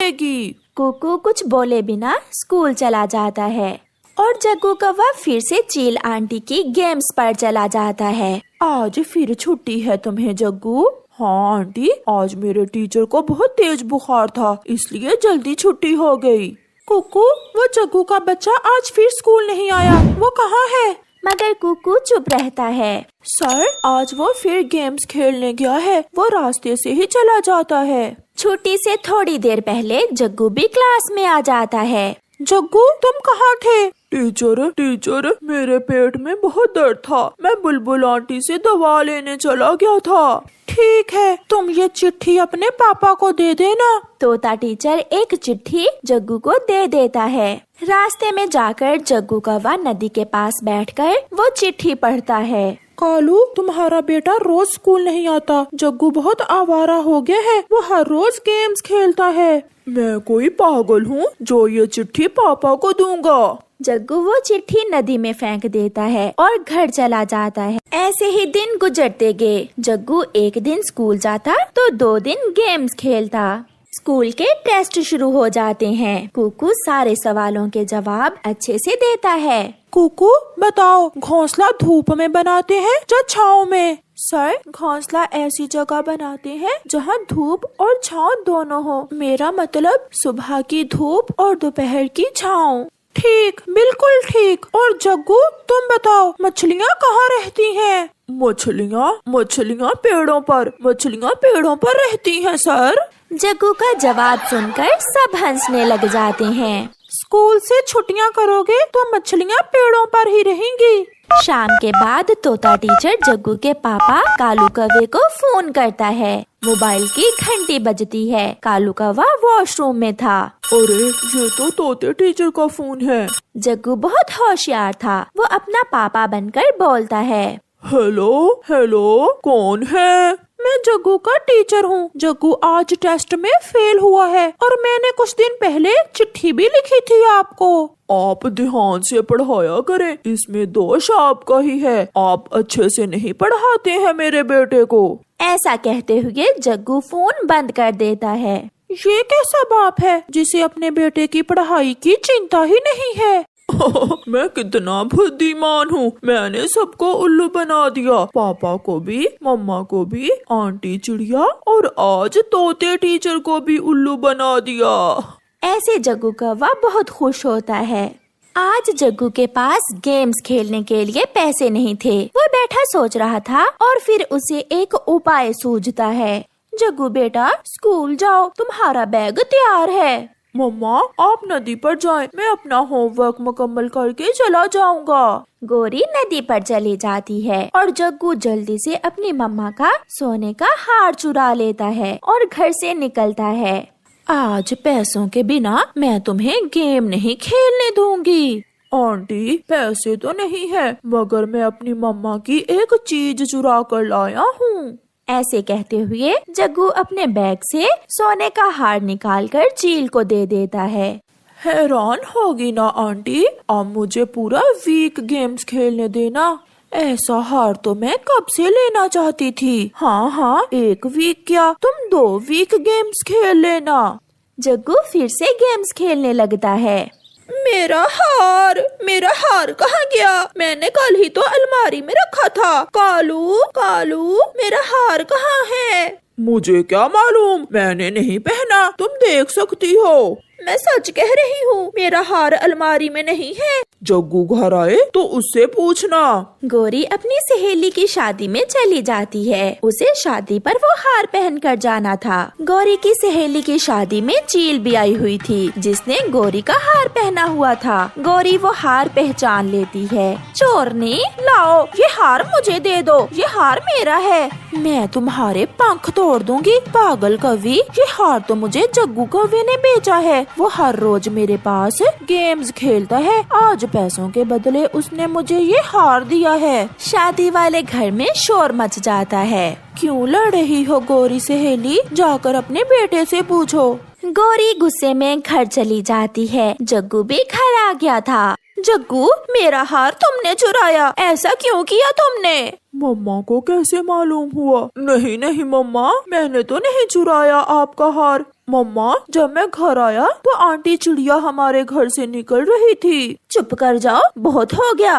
जाएगी कुकू कुछ बोले बिना स्कूल चला जाता है और जग्गू कौवा फिर से चील आंटी की गेम्स पर चला जाता है। आज फिर छुट्टी है तुम्हें जग्गू। हाँ आंटी आज मेरे टीचर को बहुत तेज बुखार था इसलिए जल्दी छुट्टी हो गई। कुकू वो जग्गू का बच्चा आज फिर स्कूल नहीं आया वो कहाँ है? मगर कुकू चुप रहता है। सर आज वो फिर गेम्स खेलने गया है वो रास्ते से ही चला जाता है। छुट्टी से थोड़ी देर पहले जग्गू भी क्लास में आ जाता है। जग्गू तुम कहाँ थे? टीचर टीचर मेरे पेट में बहुत दर्द था। मैं बुलबुल आंटी से दवा लेने चला गया था। ठीक है तुम ये चिट्ठी अपने पापा को दे देना। तोता टीचर एक चिट्ठी जग्गू को दे देता है। रास्ते में जाकर जग्गू कौवा नदी के पास बैठकर वो चिट्ठी पढ़ता है। कालू, तुम्हारा बेटा रोज स्कूल नहीं आता। जग्गू बहुत आवारा हो गया है, वो हर रोज गेम्स खेलता है। मैं कोई पागल हूँ जो ये चिट्ठी पापा को दूँगा। जग्गू वो चिट्ठी नदी में फेंक देता है और घर चला जाता है। ऐसे ही दिन गुजरते गए। जग्गू एक दिन स्कूल जाता तो दो दिन गेम्स खेलता। स्कूल के टेस्ट शुरू हो जाते हैं। कुकू सारे सवालों के जवाब अच्छे से देता है। कुकू बताओ घोंसला धूप में बनाते हैं या छाव में? सर घोंसला ऐसी जगह बनाते हैं जहाँ धूप और छाव दोनों हो। मेरा मतलब सुबह की धूप और दोपहर की छाव। ठीक बिल्कुल ठीक। और जग्गू तुम बताओ मछलियाँ कहाँ रहती हैं? मछलियाँ मछलियाँ पेड़ों पर मछलियाँ पेड़ों पर रहती हैं सर। जग्गू का जवाब सुनकर सब हंसने लग जाते हैं। स्कूल से छुट्टियाँ करोगे तो मछलियाँ पेड़ों पर ही रहेंगी। शाम के बाद तोता टीचर जग्गू के पापा कालू कवे को फ़ोन करता है। मोबाइल की घंटी बजती है। कालू कौवा वॉशरूम में था। अरे ये तो तोते टीचर का फ़ोन है। जग्गू बहुत होशियार था। वो अपना पापा बनकर बोलता है। हेलो हेलो कौन है? मैं जग्गू का टीचर हूँ। जग्गू आज टेस्ट में फेल हुआ है और मैंने कुछ दिन पहले चिट्ठी भी लिखी थी आपको। आप ध्यान से पढ़ाया करें। इसमें दोष आपका ही है। आप अच्छे से नहीं पढ़ाते हैं मेरे बेटे को। ऐसा कहते हुए जग्गू फ़ोन बंद कर देता है। ये कैसा बाप है जिसे अपने बेटे की पढ़ाई की चिंता ही नहीं है? मैं कितना बुद्धिमान हूँ। मैंने सबको उल्लू बना दिया। पापा को भी मम्मा को भी आंटी चिड़िया और आज तोते टीचर को भी उल्लू बना दिया। ऐसे जग्गू कौवा बहुत खुश होता है। आज जग्गू के पास गेम्स खेलने के लिए पैसे नहीं थे। वो बैठा सोच रहा था और फिर उसे एक उपाय सूझता है। जग्गू बेटा स्कूल जाओ। तुम्हारा बैग तैयार है। मम्मा आप नदी पर जाएँ, मैं अपना होमवर्क मुकम्मल करके चला जाऊँगा। गोरी नदी पर चली जाती है और जग्गू जल्दी से अपनी मम्मा का सोने का हार चुरा लेता है और घर से निकलता है। आज पैसों के बिना मैं तुम्हें गेम नहीं खेलने दूँगी। आंटी पैसे तो नहीं है मगर मैं अपनी मम्मा की एक चीज़ चुरा कर लाया हूँ। ऐसे कहते हुए जग्गू अपने बैग से सोने का हार निकालकर चील को दे देता है। हैरान होगी ना आंटी अब मुझे पूरा वीक गेम्स खेलने देना। ऐसा हार तो मैं कब से लेना चाहती थी? हाँ हाँ एक वीक क्या? तुम दो वीक गेम्स खेल लेना। जग्गू फिर से गेम्स खेलने लगता है। मेरा हार! मेरा हार कहाँ गया? मैंने कल ही तो अलमारी में रखा था। कालू कालू, मेरा हार कहाँ है? मुझे क्या मालूम? मैंने नहीं पहना। तुम देख सकती हो। मैं सच कह रही हूँ मेरा हार अलमारी में नहीं है। जग्गू घर आए तो उससे पूछना। गोरी अपनी सहेली की शादी में चली जाती है। उसे शादी पर वो हार पहन कर जाना था। गौरी की सहेली की शादी में चील भी आई हुई थी जिसने गोरी का हार पहना हुआ था। गौरी वो हार पहचान लेती है। चोर ने लाओ ये हार मुझे दे दो ये हार मेरा है। मैं तुम्हारे पंख तोड़ दूँगी पागल कवि ये हार तो मुझे जग्गू कवि ने बेचा है। वो हर रोज मेरे पास गेम्स खेलता है। आज पैसों के बदले उसने मुझे ये हार दिया है। शादी वाले घर में शोर मच जाता है। क्यों लड़ रही हो गोरी सहेली? जाकर अपने बेटे से पूछो। गोरी गुस्से में घर चली जाती है। जग्गू भी घर आ गया था। जग्गू मेरा हार तुमने चुराया। ऐसा क्यों किया तुमने? मम्मा को कैसे मालूम हुआ? नहीं नहीं मम्मा मैंने तो नहीं चुराया आपका हार। मम्मा, जब मैं घर आया तो आंटी चिड़िया हमारे घर से निकल रही थी। चुप कर जाओ, बहुत हो गया।